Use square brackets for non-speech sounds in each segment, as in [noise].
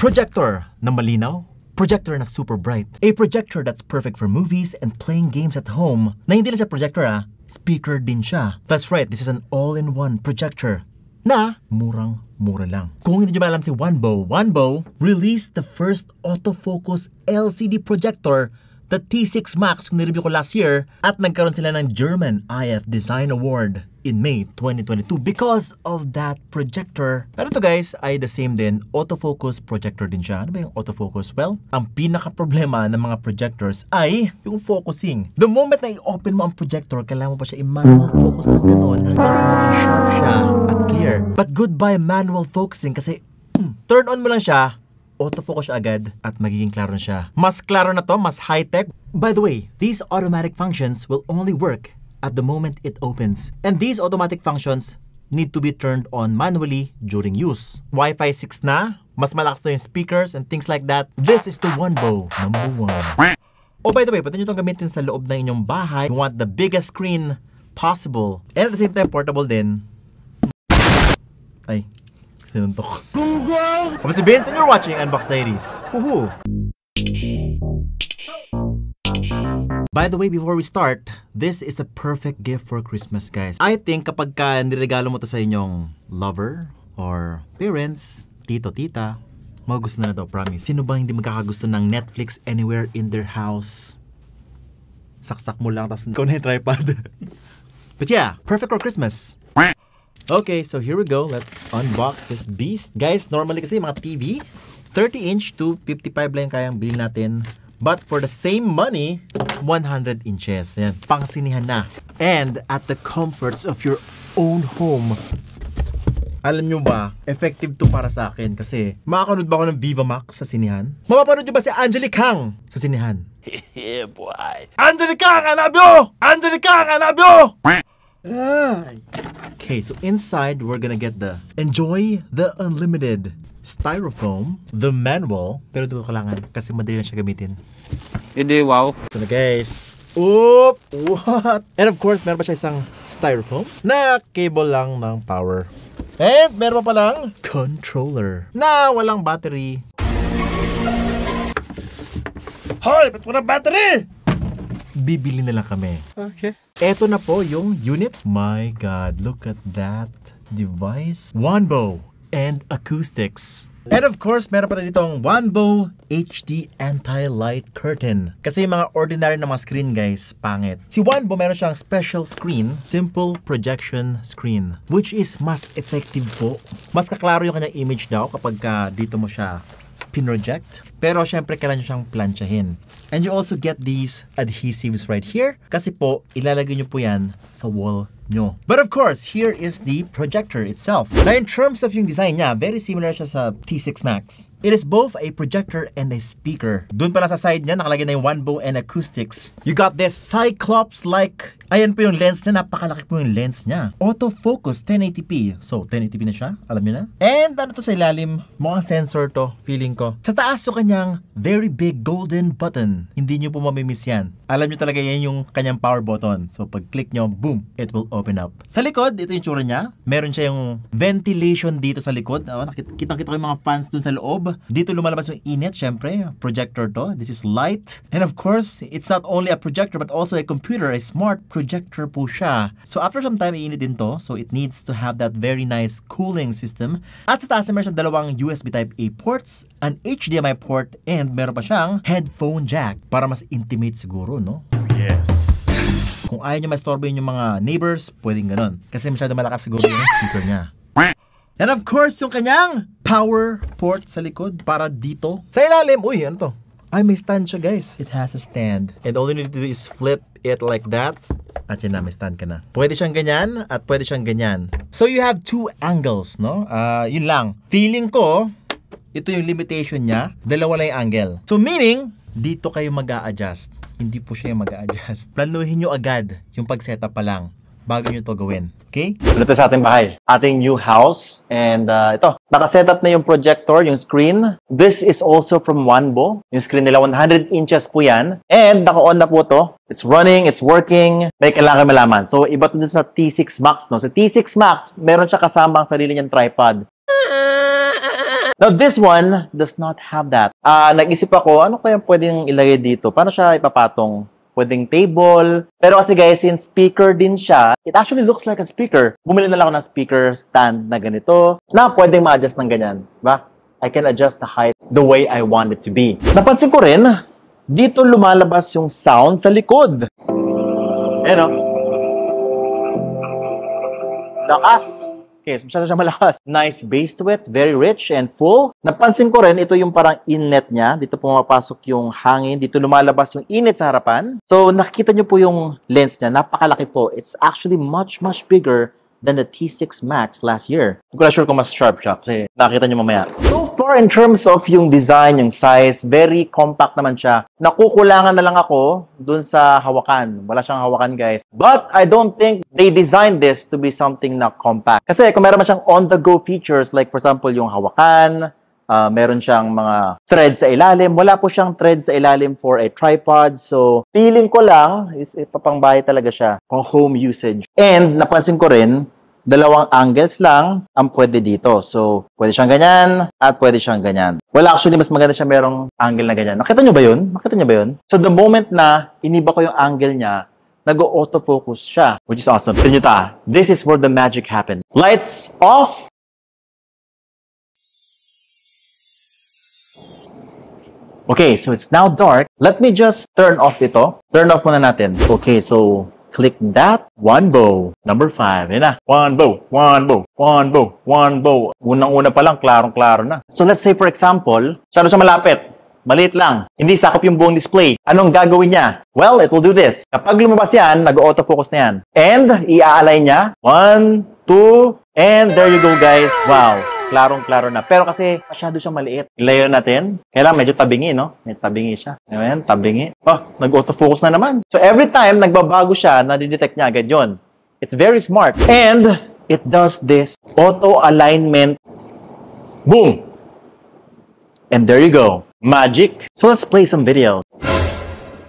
Projector na malinaw, projector na super bright. A projector that's perfect for movies and playing games at home. Na hindi lang siya projector ah, speaker din siya. That's right, this is an all-in-one projector na murang-mura lang. Kung hindi nyo ba alam si OneBo, OneBo released the first autofocus LCD projector the T6 Max kung nireview ko last year at nagkaroon sila ng German IF Design Award in May 2022 because of that projector. Pero ito guys ay the same din, autofocus projector din siya. Ano ba yung autofocus? Well, ang pinaka-problema ng mga projectors ay yung focusing. The moment na i-open mo ang projector, kailangan mo pa siya i-manual focus ng gano'n hanggang sa maging sharp siya at clear. But goodbye manual focusing kasi turn on mo lang siya, autofocus siya agad at magiging klaro na siya. Mas klaro na to, mas high-tech. By the way, these automatic functions will only work at the moment it opens. And these automatic functions need to be turned on manually during use. Wi-Fi 6 na, mas malakas na yung speakers and things like that. This is the OneBo number one. Oh, by the way, pwede nyo itong gamitin sa loob ng inyong bahay. You want the biggest screen possible. And at the same time, portable din. Ay, sinuntok. Ako si Vince and you're watching Unbox Diaries. Woohoo! By the way, before we start, this is a perfect gift for Christmas, guys. I think kapag ka niregalo mo to sa inyong lover or parents, tito, tita, magugusto na na daw, promise. Sino ba hindi magkakagusto ng Netflix anywhere in their house? Saksak mo lang, tapos ikaw na yung tripod. [laughs] But yeah, perfect for Christmas. Okay, so here we go. Let's unbox this beast. Guys, normally kasi mga TV, 30 inch to 55 lang kayang bilhin natin. But for the same money, 100 inches. Yan, pangsinihan na. And at the comforts of your own home. Alam nyo ba, effective to para sa akin kasi makakanood ba ako ng Viva Max sa sinihan? Mapapanood nyo ba si Angelique Kang sa sinihan? [laughs] yeah, boy. Angelique Kang, I love you! Angelique Kang, I love you! Okay, so inside we're gonna get the Enjoy the Unlimited Styrofoam, the manual, pero ito kailangan kasi madali lang siya gamitin. Hindi, wow. Ito na guys. Oop! What? And of course, meron pa siya isang styrofoam na cable lang ng power. And meron pa palang controller na walang battery. Hoy, ba't walang battery? Bibili na lang kami. Okay. Eto na po yung unit. My God, look at that device. OneBo and acoustics. And of course, meron pa rin ditong OneBo HD Anti-Light Curtain. Kasi yung mga ordinary na mga screen guys, pangit. Si OneBo meron siyang special screen, simple projection screen, which is mas effective po. Mas kaklaro yung kanyang image daw kapag ka dito mo siya pinroject. Pero syempre kailangan nyo siyang planchahin. And you also get these adhesives right here. Kasi po, ilalagay nyo po yan sa wall nyo. But of course, here is the projector itself. Now in terms of yung design niya, very similar siya sa T6 Max. It is both a projector and a speaker. Doon pala sa side niya, nakalagay na yung OneBo and acoustics. You got this Cyclops-like Ayan po yung lens niya, napakalaki po yung lens niya. Autofocus 1080p. So, 1080p na siya, alam niyo na. And ano to sa ilalim, mukhang sensor to, feeling ko. Sa taas to kanyang very big golden button. Hindi niyo po mamimiss yan. Alam niyo talaga yan yung kanyang power button. So, pag click niyo, boom, it will open up. Sa likod, ito yung tsura niya. Meron siya yung ventilation dito sa likod. Oh, Kitang-kita ko yung mga fans dun sa loob. Dito lumalabas yung init, syempre. Projector to. This is light. And of course, it's not only a projector but also a computer, a smart projector po siya. So after some time, iinit din to. So it needs to have that very nice cooling system. At sa taas na meron siyang dalawang USB Type-A ports, an HDMI port, and meron pa siyang headphone jack para mas intimate siguro, no? Yes. Kung ayaw nyo ma-storbo yung mga neighbors, pwedeng ganun. Kasi masyado malakas siguro yung speaker niya. And of course, yung kanyang power port sa likod para dito. Sa ilalim, uy, ano to? Ay, may stand siya, guys. It has a stand. And all you need to do is flip it like that. At yun na, may stand ka na. Pwede siyang ganyan at pwede siyang ganyan. So you have two angles, no? Ah, yun lang. Feeling ko, ito yung limitation niya. Dalawa lang yung angle. So meaning, dito kayo mag adjust Hindi po siya yung mag adjust Planuhin nyo agad yung pag-setup pa lang bago nyo to gawin. Okay? Ito sa ating bahay. Ating new house. And uh, ito, nakasetup na yung projector, yung screen. This is also from OneBo. Yung screen nila, 100 inches po yan. And naka-on na po to. It's running, it's working. May kailangan malaman. So, iba to din sa T6 Max. No? Sa T6 Max, meron siya kasama ang sarili niyang tripod. Now, this one does not have that. Ah, nag-isip ako, ano kaya pwedeng ilagay dito? Paano siya ipapatong? Pwedeng table. Pero kasi guys, since speaker din siya, it actually looks like a speaker. Bumili na lang ako ng speaker stand na ganito na pwedeng ma-adjust ng ganyan. Ba? I can adjust the height the way I want it to be. Napansin ko rin, dito lumalabas yung sound sa likod. Ayan o. Lakas. So masyado siya malakas. [laughs] Nice bass to it, very rich and full. Napansin ko rin, ito yung parang inlet niya. Dito pumapasok yung hangin. Dito lumalabas yung init sa harapan. So, nakikita nyo po yung lens niya. Napakalaki po. It's actually much, much bigger than the T6 Max last year. Hindi ko sure kung mas sharp siya kasi nakita nyo mamaya. Far, in terms of yung design, yung size, very compact naman siya. Nakukulangan na lang ako dun sa hawakan. Wala siyang hawakan, guys. But I don't think they designed this to be something na compact. Kasi kung meron man siyang on-the-go features, like for example, yung hawakan, Ah, meron siyang mga thread sa ilalim. Wala po siyang thread sa ilalim for a tripod. So, feeling ko lang, is ipapangbahay talaga siya kung home usage. And, napansin ko rin, dalawang angles lang ang pwede dito. So, pwede siyang ganyan at pwede siyang ganyan. Wala actually, mas maganda siya merong angle na ganyan. Nakita nyo ba yun? Nakita nyo ba yun? So, the moment na iniba ko yung angle niya, nag-autofocus siya, which is awesome. Tignan nyo ta, this is where the magic happened. Lights off, Okay, so it's now dark. Let me just turn off ito. Turn off muna natin. Okay, so click that. One bow. Number five. Yan na. One bow. One bow. One bow. One bow. Unang-una pa lang, klarong-klaro na. So let's say for example, masyado siya malapit. Maliit lang. Hindi sakop yung buong display. Anong gagawin niya? Well, it will do this. Kapag lumabas yan, nag-autofocus na yan. And, i-align niya. One, two, and there you go guys. Wow. Klarong-klaro na. Pero kasi masyado siyang maliit. Ilayo natin. Kailangan medyo tabingi, no? May tabingi siya. Ayan, tabingi. Oh, nag-autofocus na naman. So every time nagbabago siya, nadidetect niya agad yun. It's very smart. And it does this auto-alignment. Boom! And there you go. Magic. So let's play some videos.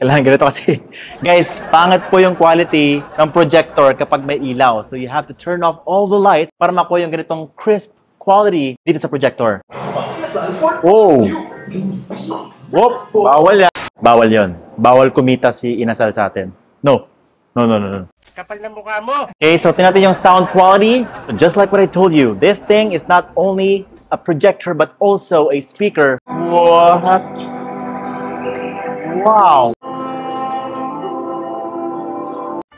Kailangan ganito kasi, [laughs] guys, pangit po yung quality ng projector kapag may ilaw. So you have to turn off all the light para makuha yung ganitong crisp quality dito sa projector. Oh! Whoop! Bawal yan. Bawal yon. Bawal kumita si Inasal sa atin. No. No, no, no, no. Kapal na mukha mo! Okay, so tingnan yung sound quality. So just like what I told you, this thing is not only a projector but also a speaker. What? Wow.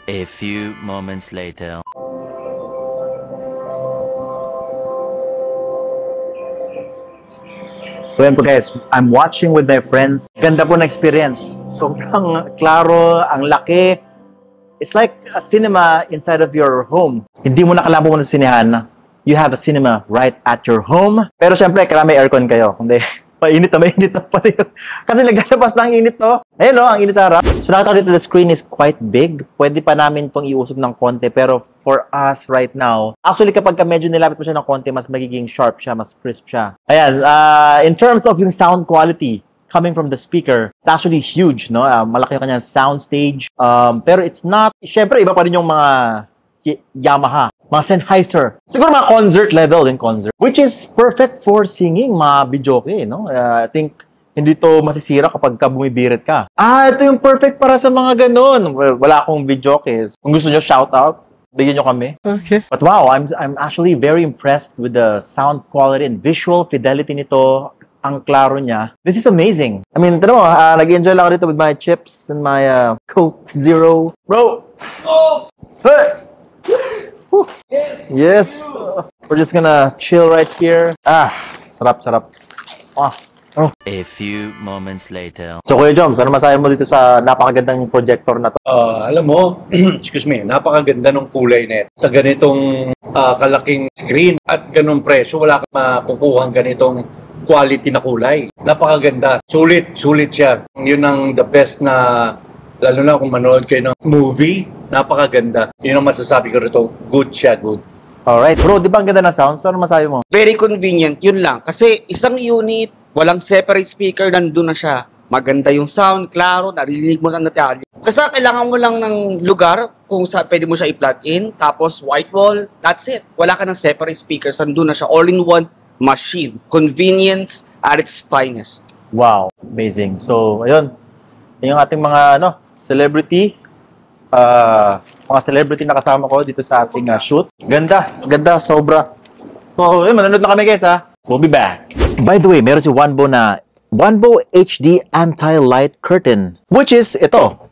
A few moments later. So yan po guys, I'm watching with my friends. Ganda po na experience. Sobrang klaro, ang laki. It's like a cinema inside of your home. Hindi mo na kailangan pumunta sa sinehan. You have a cinema right at your home. Pero syempre, kailangan may aircon kayo. Kundi, mainit na mainit na pati. [laughs] Kasi naglalabas na ang init to. Ayun no, ang init sa harap. So nakita dito, the screen is quite big. Pwede pa namin tong iusog ng konti. Pero for us right now, actually kapag ka medyo nilapit mo siya ng konti, mas magiging sharp siya, mas crisp siya. Ayan, uh, in terms of yung sound quality, coming from the speaker, it's actually huge, no? Uh, malaki yung kanyang sound stage. Um, pero it's not, syempre iba pa rin yung mga Yamaha, mga Sennheiser. Siguro mga concert level din concert. Which is perfect for singing, mga videoke, no? Uh, I think hindi to masisira kapag ka bumibirit ka. Ah, ito yung perfect para sa mga ganun. Well, wala akong videoke. Kung gusto nyo shout out, bigyan nyo kami. Okay. But wow, I'm I'm actually very impressed with the sound quality and visual fidelity nito. Ang klaro niya. This is amazing. I mean, tino mo, uh, nag-enjoy lang ako dito with my chips and my uh, Coke Zero. Bro! Oh! Hey! Yes! Yes! We're just gonna chill right here. Ah, sarap, sarap. Ah. Oh. A few moments later. So, Kuya Joms, ano masabi mo dito sa napakagandang projector na to? Ah, alam mo, [clears throat] excuse me, napakaganda ng kulay net. Sa ganitong ah, kalaking screen at ganong presyo, wala kang makukuha ganitong quality na kulay. Napakaganda. Sulit, sulit siya. Yun ang the best na, lalo na kung manood kayo ng movie, napakaganda. Yun ang masasabi ko rito. Good siya, good. Alright, bro, di ba ang ganda ng sound? So, ano masabi mo? Very convenient, yun lang. Kasi isang unit, walang separate speaker, nandun na siya. Maganda yung sound, klaro, narinig mo ang detalye. Kasi kailangan mo lang ng lugar kung sa pwede mo siya i-plug in, tapos white wall, that's it. Wala ka ng separate speakers, nandun na siya. All-in-one machine. Convenience at its finest. Wow, amazing. So, ayun. Yung ating mga ano, celebrity uh, mga celebrity na kasama ko dito sa ating uh, shoot. Ganda, ganda, sobra. So, ayun, manonood na kami guys ha. We'll be back. By the way, meron si Wanbo na Wanbo HD Anti-Light Curtain. Which is ito.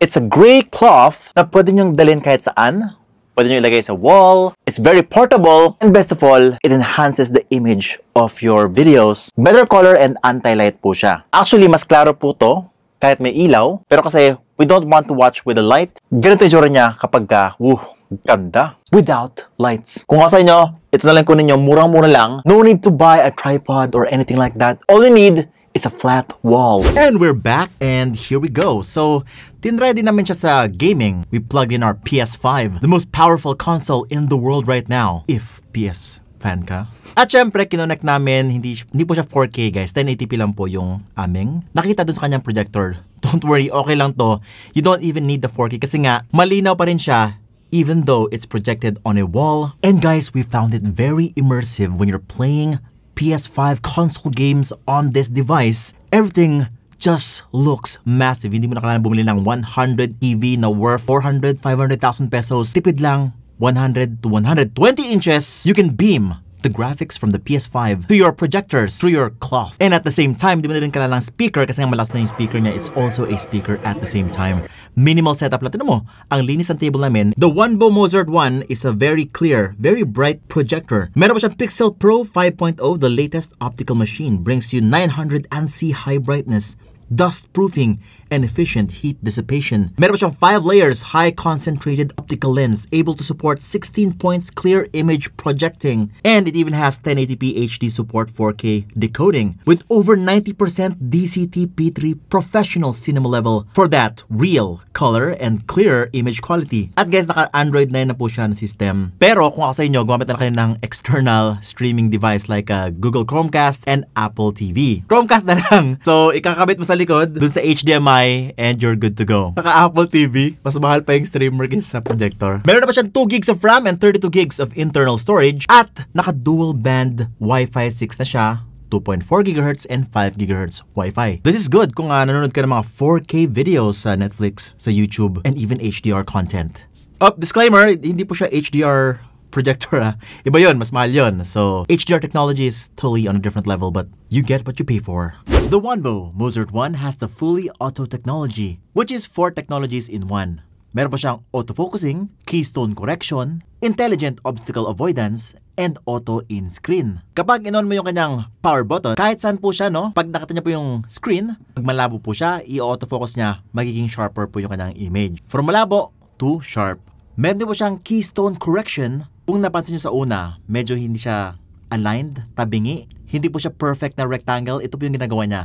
It's a gray cloth na pwede nyong dalhin kahit saan. Pwede nyo ilagay sa wall. It's very portable. And best of all, it enhances the image of your videos. Better color and anti-light po siya. Actually, mas klaro po to kahit may ilaw. Pero kasi we don't want to watch with the light. Ganito yung niya kapag ka, woo, ganda. Without lights. Kung sa inyo, ito na lang kunin nyo, murang-mura lang. No need to buy a tripod or anything like that. All you need is a flat wall. And we're back and here we go. So, tinry din namin siya sa gaming. We plugged in our PS5, the most powerful console in the world right now. If PS fan ka. At syempre, kinonek namin, hindi, hindi po siya 4K guys, 1080p lang po yung aming. Nakita dun sa kanyang projector. [laughs] Don't worry, okay lang to. You don't even need the 4K kasi nga, malinaw pa rin siya even though it's projected on a wall. And guys, we found it very immersive when you're playing PS5 console games on this device. Everything just looks massive. Hindi mo na kailangan bumili ng 100 EV na worth 400, 500,000 pesos. Tipid lang, 100 to 120 inches. You can beam the graphics from the PS5 to your projectors through your cloth. And at the same time, di mo na rin kailangan ng speaker kasi nga malakas na yung speaker niya. It's also a speaker at the same time. Minimal setup lang. Tinan mo, ang linis ng table namin. The Wanbo Mozart 1 is a very clear, very bright projector. Meron pa siyang Pixel Pro 5.0, the latest optical machine. Brings you 900 ANSI high brightness dust proofing, and efficient heat dissipation. Meron siyang 5 layers high concentrated optical lens able to support 16 points clear image projecting and it even has 1080p HD support 4K decoding with over 90% DCT-P3 professional cinema level for that real color and clear image quality. At guys, naka Android 9 na po siya na system. Pero kung ako sa inyo, gumamit na kayo ng external streaming device like uh, Google Chromecast and Apple TV. Chromecast na lang. So, ikakabit mo sa likod dun sa HDMI and you're good to go. Naka Apple TV, mas mahal pa yung streamer kaysa sa projector. Meron na pa siyang 2 gigs of RAM and 32 gigs of internal storage at naka dual band Wi-Fi 6 na siya 2.4 GHz and 5 GHz Wi-Fi. This is good kung uh, nanonood ka ng mga 4K videos sa Netflix, sa YouTube, and even HDR content. Up, disclaimer, hindi po siya HDR projector ah. Iba yon, mas mahal yon. So, HDR technology is totally on a different level, but you get what you pay for. The Wanbo Mozart 1 has the fully auto technology, which is four technologies in one. Meron pa siyang autofocusing, keystone correction, intelligent obstacle avoidance, and auto in screen. Kapag inon mo yung kanyang power button, kahit saan po siya, no? Pag nakita niya po yung screen, pag malabo po siya, i-autofocus niya, magiging sharper po yung kanyang image. From malabo to sharp. Meron din po siyang keystone correction. Kung napansin niyo sa una, medyo hindi siya aligned, tabingi. Hindi po siya perfect na rectangle. Ito po yung ginagawa niya.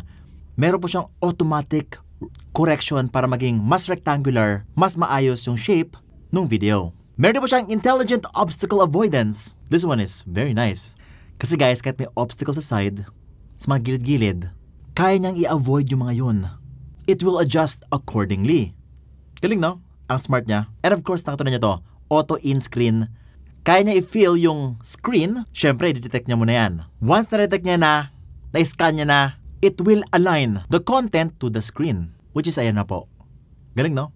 Meron po siyang automatic correction para maging mas rectangular, mas maayos yung shape ng video. Meron po siyang intelligent obstacle avoidance. This one is very nice. Kasi guys, kahit may obstacle sa side, sa mga gilid-gilid, kaya niyang i-avoid yung mga yun. It will adjust accordingly. Galing no? Ang smart niya. And of course, nakita niyo to, auto in-screen. Kaya niya i-fill yung screen, syempre, i-detect niya muna yan. Once na-detect niya na, na-scan niya na, it will align the content to the screen. Which is ayan na po. Galing no?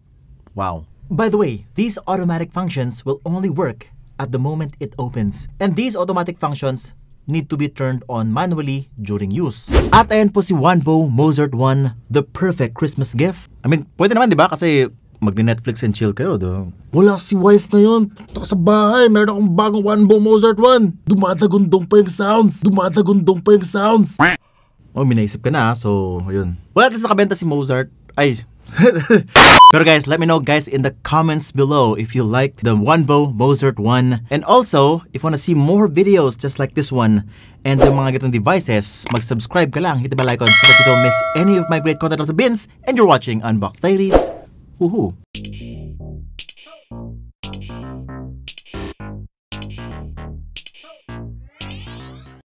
Wow. By the way, these automatic functions will only work at the moment it opens. And these automatic functions need to be turned on manually during use. At ayan po si Wanbo Mozart 1, the perfect Christmas gift. I mean, pwede naman 'di ba kasi mag-Netflix and chill kayo, do. Wala si wife ngayon. Punta ka sa bahay, meron akong bagong Wanbo Mozart 1. Dumadagundong pa yung sounds. Dumadagundong pa yung sounds. Oh, minaisip ka na, so, ayun. Well, at least nakabenta si Mozart. Ay, [laughs] Pero guys, let me know guys in the comments below if you liked the Wanbo Mozart 1. And also, if you wanna see more videos just like this one and the mga ganitong devices, mag-subscribe ka lang, hit the bell icon so that you don't miss any of my great content on the bins and you're watching Unbox Diaries. Woohoo!